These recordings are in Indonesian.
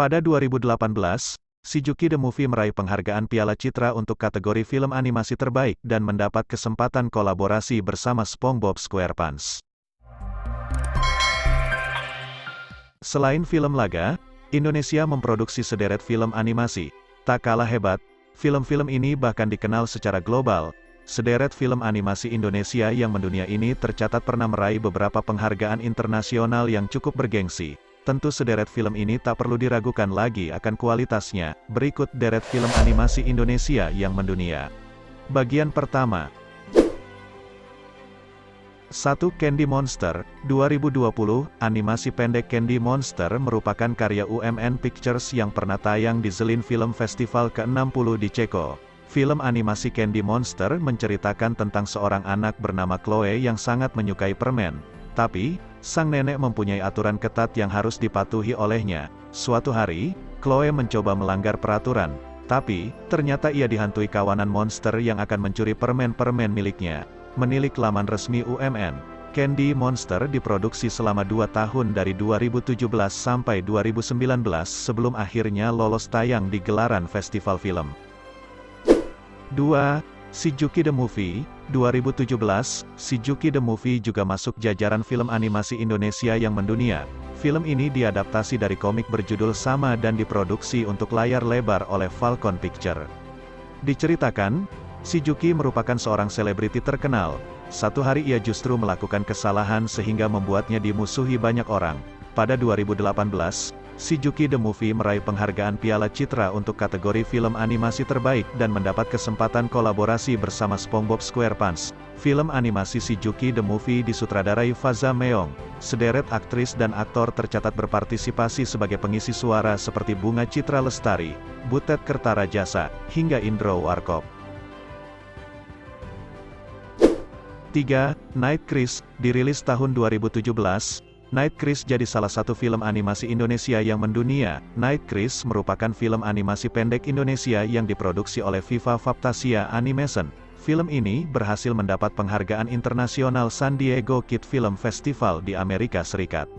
Pada 2018, Shizuki the Movie meraih penghargaan Piala Citra untuk kategori film animasi terbaik dan mendapat kesempatan kolaborasi bersama SpongeBob SquarePants. Selain film laga, Indonesia memproduksi sederet film animasi. Tak kalah hebat, film-film ini bahkan dikenal secara global. Sederet film animasi Indonesia yang mendunia ini tercatat pernah meraih beberapa penghargaan internasional yang cukup bergengsi. Tentu sederet film ini tak perlu diragukan lagi akan kualitasnya, berikut deret film animasi Indonesia yang mendunia. Bagian pertama 1. Candy Monster, 2020, animasi pendek Candy Monster merupakan karya UMN Pictures yang pernah tayang di Zelin Film Festival ke-60 di Ceko. Film animasi Candy Monster menceritakan tentang seorang anak bernama Chloe yang sangat menyukai permen. Tapi, sang nenek mempunyai aturan ketat yang harus dipatuhi olehnya. Suatu hari, Chloe mencoba melanggar peraturan, tapi, ternyata ia dihantui kawanan monster yang akan mencuri permen-permen miliknya. Menilik laman resmi UMN, Candy Monster diproduksi selama dua tahun dari 2017 sampai 2019 sebelum akhirnya lolos tayang di gelaran festival film. 2. Shizuki the Movie, 2017, Shizuki the Movie juga masuk jajaran film animasi Indonesia yang mendunia. Film ini diadaptasi dari komik berjudul sama dan diproduksi untuk layar lebar oleh Falcon Picture. Diceritakan, Shizuki merupakan seorang selebriti terkenal. Satu hari ia justru melakukan kesalahan sehingga membuatnya dimusuhi banyak orang. Pada 2018, Shizuki The Movie meraih penghargaan Piala Citra untuk kategori film animasi terbaik dan mendapat kesempatan kolaborasi bersama SpongeBob SquarePants. Film animasi Shizuki The Movie disutradarai Faza Meong. Sederet aktris dan aktor tercatat berpartisipasi sebagai pengisi suara seperti Bunga Citra Lestari, Butet Kertarajasa, hingga Indro Warkop. 3. Night Chris, dirilis tahun 2017, Night Chris jadi salah satu film animasi Indonesia yang mendunia. Night Chris merupakan film animasi pendek Indonesia yang diproduksi oleh Viva Fantasia Animation. Film ini berhasil mendapat penghargaan internasional San Diego Kid Film Festival di Amerika Serikat.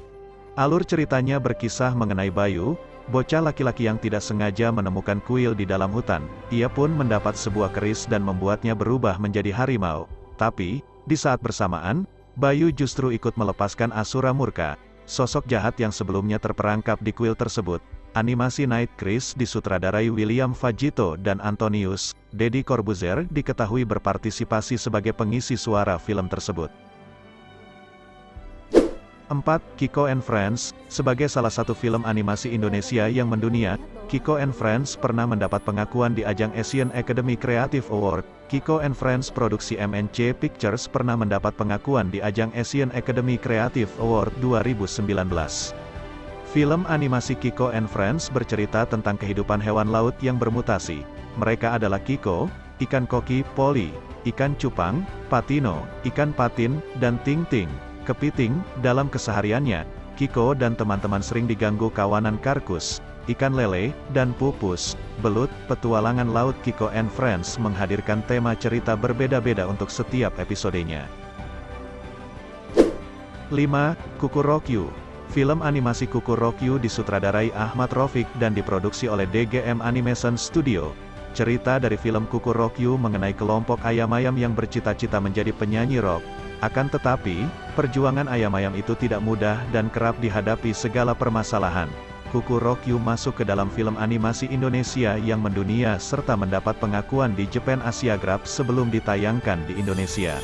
Alur ceritanya berkisah mengenai Bayu, bocah laki-laki yang tidak sengaja menemukan kuil di dalam hutan. Ia pun mendapat sebuah keris dan membuatnya berubah menjadi harimau. Tapi, di saat bersamaan, Bayu justru ikut melepaskan Asura Murka, sosok jahat yang sebelumnya terperangkap di kuil tersebut. Animasi Night Chris disutradarai William Fajito dan Antonius, Deddy Corbuzier diketahui berpartisipasi sebagai pengisi suara film tersebut. 4. Kiko and Friends, sebagai salah satu film animasi Indonesia yang mendunia, Kiko and Friends pernah mendapat pengakuan di ajang Asian Academy Creative Award. Kiko and Friends produksi MNC Pictures pernah mendapat pengakuan di ajang Asian Academy Creative Award 2019. Film animasi Kiko and Friends bercerita tentang kehidupan hewan laut yang bermutasi. Mereka adalah Kiko, ikan koki, poli, ikan cupang, patino, ikan patin, dan ting-ting. Kepiting, dalam kesehariannya, Kiko dan teman-teman sering diganggu kawanan karkus, ikan lele, dan pupus. Belut, petualangan laut Kiko and Friends menghadirkan tema cerita berbeda-beda untuk setiap episodenya. 5. Kuku Rokyu Film animasi Kuku Rokyu disutradarai Ahmad Rofik dan diproduksi oleh DGM Animation Studio. Cerita dari film Kuku Rokyu mengenai kelompok ayam-ayam yang bercita-cita menjadi penyanyi rock. Akan tetapi, perjuangan ayam-ayam itu tidak mudah dan kerap dihadapi segala permasalahan. Kuku Rokyu masuk ke dalam film animasi Indonesia yang mendunia serta mendapat pengakuan di Japan Asia Grab sebelum ditayangkan di Indonesia.